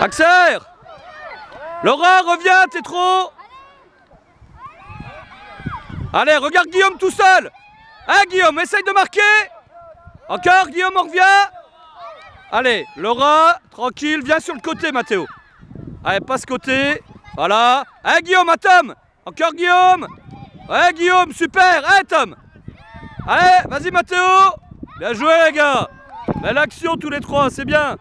Axel Laura, reviens, t'es trop. Allez, regarde Guillaume tout seul. Hein Guillaume, essaye de marquer. Encore Guillaume, on revient. Allez, Laura, tranquille, viens sur le côté Mathéo. Allez, passe côté. Voilà. Hein Guillaume, à Tom. Encore Guillaume. Ouais Guillaume, super. Hein Tom. Allez, vas-y Mathéo. Bien joué les gars. Belle action tous les trois, c'est bien.